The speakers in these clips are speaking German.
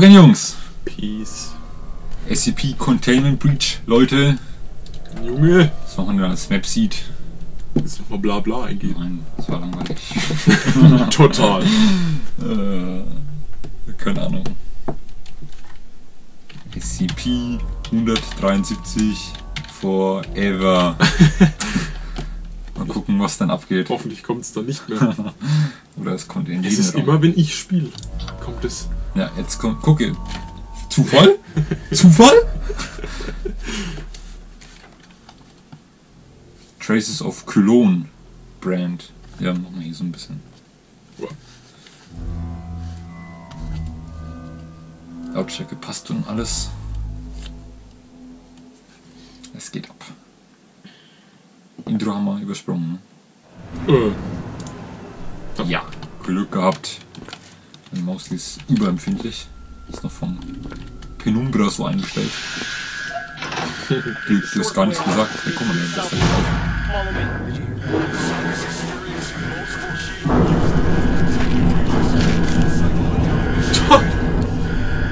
Morgen, Jungs. Peace. SCP Containment Breach, Leute. Junge. Was machen wir als Map sieht? Jetzt nochmal bla bla eingeben. Nein, das war langweilig. Total. äh, keine Ahnung. SCP 173 Forever. Mal gucken, was dann abgeht. Hoffentlich kommt es dann nicht mehr. Oder es kommt in Es ist immer, wenn ich spiele, kommt es. Ja, jetzt kommt. Gucke. Zufall? Zufall? Traces of Cologne Brand. Ja, machen wir hier so ein bisschen. Lautstärke passt und alles. Es geht ab. Intro haben wir übersprungen. Äh, Ne? Ja. Glück gehabt. Die Maus ist überempfindlich. Ist noch von Penumbra so eingestellt. Du, du hast gar nichts gesagt. Ja, guck mal, das ist da gelaufen.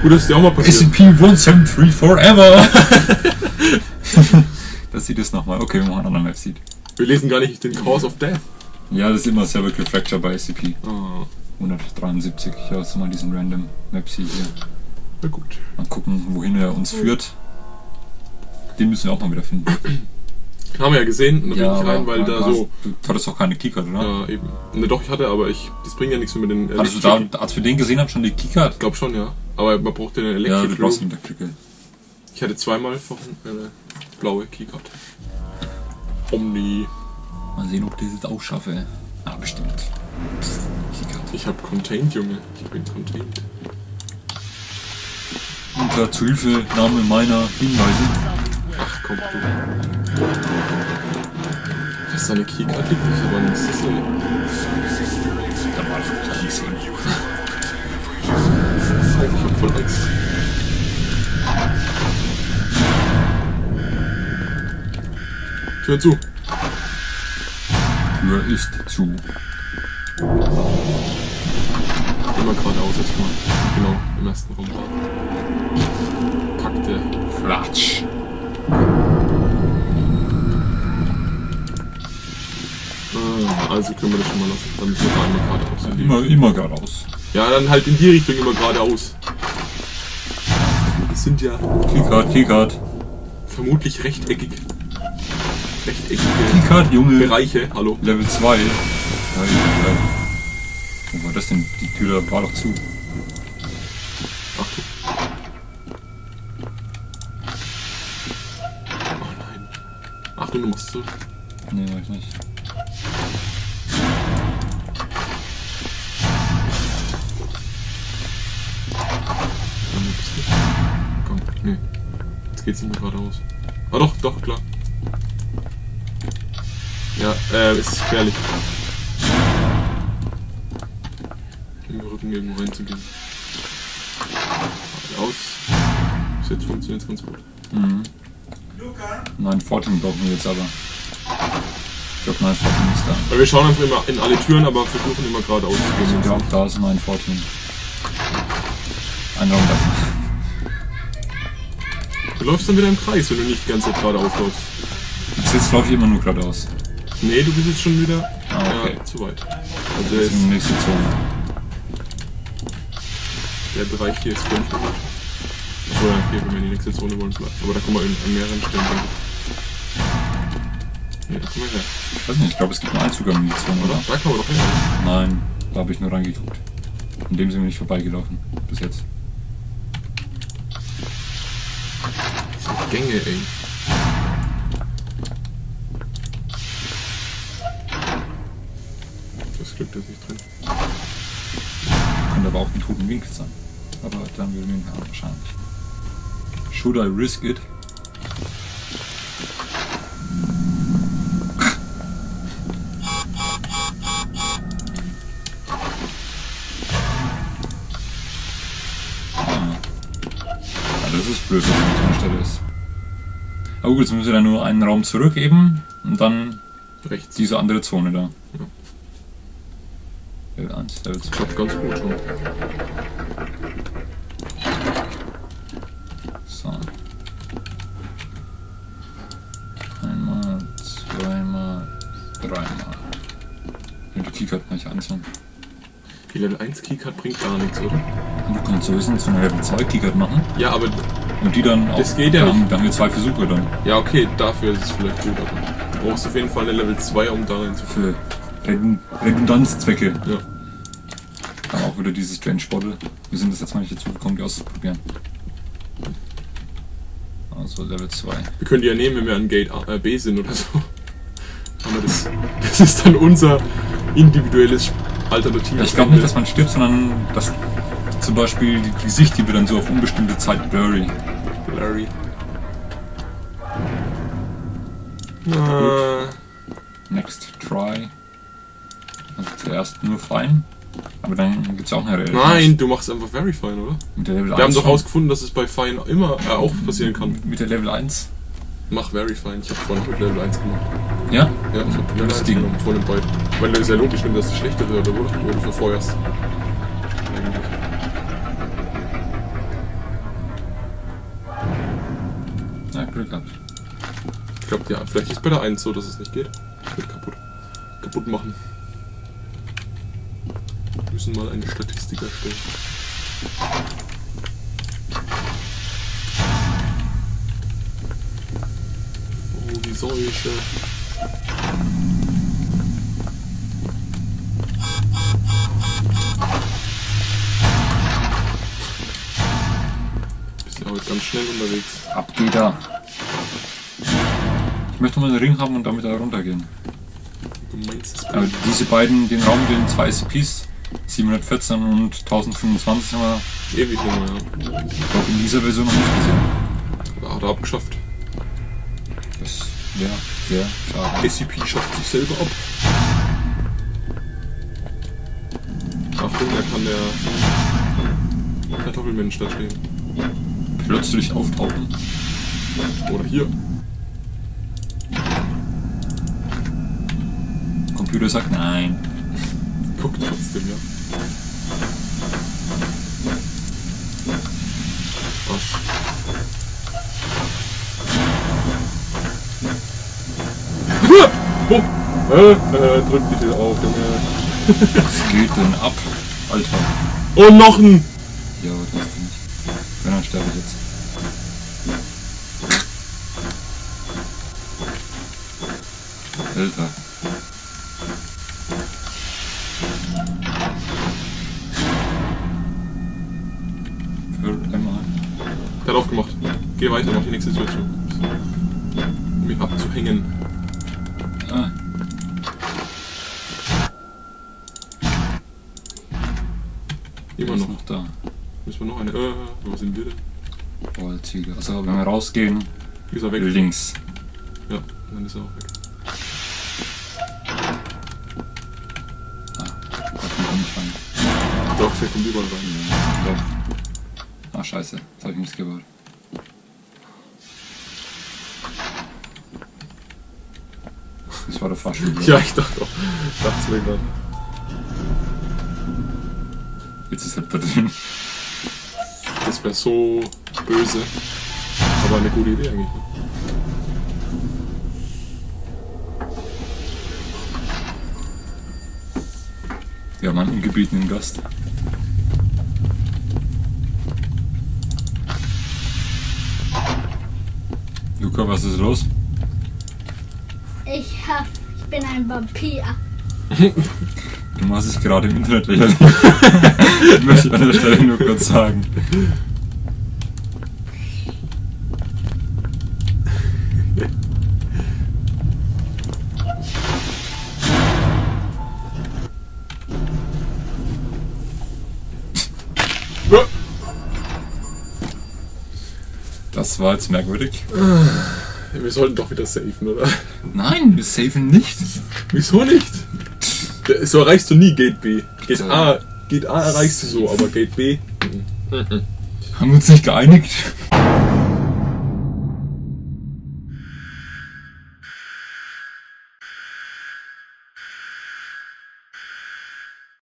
gut, dass dir auch mal passiert. SCP-173 Forever! das sieht es nochmal. Okay, wir machen einen anderen Map-Seed. Wir lesen gar nicht den Cause of Death. Ja, das ist immer Cervical Fracture bei SCP. Ah, 173. Ich habe jetzt mal diesen random Map-Seed hier. na gut. Mal gucken, wohin er uns führt. Den müssen wir auch mal wieder finden. Haben wir ja gesehen, und da bin ich rein, weil da hast- so. Du hattest auch keine Keycard, oder? Ja, eben. Ne, doch, ich hatte, aber ich. Das bringt ja nichts mehr mit den. Hattest du da, als wir den gesehen haben, schon die Keycard? Ich glaube schon, ja. Aber man braucht ja eine Ja, du brauchst der Klicke. Ich hatte zweimal vorhin eine blaue Keycard. Omni. Mal sehen, ob ich das jetzt auch schaffe. Ah, bestimmt. Pff, Keycard. Ich hab Contained, Junge. Ich bin Contained. Unter Zuhilfenahme meiner Hinweise. Ach komm, du. Das ist eine Keycard liegt nicht, aber nichts ist so. Da war doch gar nichts hin. Ich hab voll Angst. Tür zu. Tür ist zu. Immer geradeaus erstmal. Genau, im ersten Raum. Kackte. Flatsch. Ah, Also können wir das schon mal lassen. Dann müssen wir da einmal geradeaus. Immer, immer geradeaus. Ja, dann halt in die Richtung immer geradeaus. Das sind ja Keycard, Keycard. vermutlich rechteckig. Rechteckige Keycard, Junge. Bereiche. Hallo. Level 2. Ja, ja. Wo war das denn? Die Tür war doch zu. Achtung. Oh nein. Achtung, du machst so. Nee, war ich nicht. Komm, du? Nee. Jetzt geht's nicht mehr geradeaus. Ah doch, doch, klar. Ja, äh, es ist gefährlich. Rücken irgendwo reinzugehen. Aus. Bis jetzt funktioniert ganz gut. Mhm. Nein, 14 brauchen wir jetzt aber. Ich glaube, nein, 14 ist da. Weil wir schauen einfach immer in alle Türen, aber versuchen immer geradeaus zu gehen. Ja, da ist nein, 14. Ein Raum. Du läufst dann wieder im Kreis, wenn du nicht die ganze Zeit geradeaus läufst. Bis jetzt laufe ich immer nur geradeaus. Nee, du bist jetzt schon wieder Ah, okay. ja, zu weit. Also der, ist ist, die nächste Zone. Der Bereich hier ist fünf Minuten. Achso, ja, okay, wenn wir in die nächste Zone wollen vielleicht. Aber da kommen wir in, an mehreren Stellen. ich. Nee, da kommen wir her. Ich weiß nicht, ich glaube, es gibt einen Einzugang in die Zone, Oder? Da kommen wir doch her. Nein, da habe ich nur reingeguckt. In dem sind wir nicht vorbeigelaufen. Bis jetzt. Gänge, ey. Das Glück, das ist nicht drin. Könnte aber auch ein toten Winkel sein. Aber dann würden wir ihn haben, wahrscheinlich. Should I risk it? Ah. Ja, das ist blöd, dass es an einer Stelle ist. Aber gut, jetzt müssen wir dann nur einen Raum zurück eben und dann Rechts. diese andere Zone da. Level 1, Level 2. Klappt ganz gut schon. So. Einmal, zweimal, dreimal. Und die Keycard kann ich einsammeln. Die Level 1 Keycard bringt gar nichts, oder? Du kannst sowieso so eine Level 2 Keycard machen. Ja, aber. Und die dann auch. Das geht ja. Dann haben wir zwei Versuche dann. Ja, okay, dafür ist es vielleicht gut, aber. Du brauchst auf jeden Fall eine Level 2, um da reinzuführen. Redundanzzwecke. Ja. Aber auch wieder dieses Strange Bottle. Wir sind das jetzt mal nicht dazu gekommen, die auszuprobieren. Also Level 2. Wir können die ja nehmen, wenn wir an Gate A, äh, B sind oder so. Aber das, das ist dann unser individuelles Alternativ. Ich glaube nicht, dass man stirbt, sondern dass zum Beispiel die, die Sicht, die wird dann so auf unbestimmte Zeit blurry. Äh, Next try. Also zuerst nur fein. Aber dann gibt es auch eine Realität. nein, du machst einfach very fine, oder? Mit der Level Wir haben 1 doch rausgefunden, dass es bei Fine immer äh, auch passieren kann. Mit der Level 1. Mach very fine. Ich habe vorhin mit Level 1 gemacht. Ja? Ja, ich habe Level Das 1 Ding. genommen von den beiden. Weil das ist ja logisch, wenn das die schlechtere oder wo, wo du verfeuerst. Ja, Glück gehabt. Ich glaube, ja, vielleicht ist bei der 1 so, dass es nicht geht. Wird kaputt. Kaputt machen. Wir müssen mal eine Statistik erstellen. Oh, wie solche. Bist ja heute ganz schnell unterwegs. Ab geht er. Ich möchte mal einen Ring haben und damit da runtergehen. Du meinst es Aber diese beiden, den Raum, den zwei SCPs, 714 und 1025 haben wir, ewig länger, ja. ich glaube, in dieser Version noch nicht gesehen. Hat er abgeschafft. Das wäre sehr schade. SCP schafft sich selber ab. Achtung, da kann der Kartoffelmensch da stehen. Plötzlich auftauchen. Oder hier. Computer sagt nein. Guckt trotzdem, ja. Arsch. oh, äh, äh, drück dich wieder auf, Junge. Was geht denn ab? Alter. Oh, noch ein! Ja, das hast du nicht. Wenn, dann sterbe ich jetzt. Alter. Geh weiter, mach die nächste Tür zu. Um mich abzuhängen. Ah. Immer noch. noch da. Müssen wir noch eine. Äh, wo sind wir denn? Ballziegel. Also, wenn wir rausgehen, Ist er weg? links. Ja, dann ist er auch weg. Ah. Doch, der kommt überall rein. Doch. Ah, scheiße. Jetzt hab ich Mist gebaut. Das war der Fahrstuhl. ich. Ja, ich dachte auch. Dachte mir gerade. Jetzt ist er da drin. Das wäre so böse. Aber eine gute Idee eigentlich. Ne? Haben einen ungebetenen Gast. Luca, was ist los? Hab, ich bin ein Vampir. Du machst dich gerade im Internet lächerlich. Möchte ich an der Stelle nur kurz sagen. Das war jetzt merkwürdig. Wir sollten doch wieder safen, oder? Nein, wir safen nicht. Wieso nicht? So erreichst du nie Gate B. Gate A, Gate A erreichst du so, aber Gate B. mhm. Haben wir uns nicht geeinigt?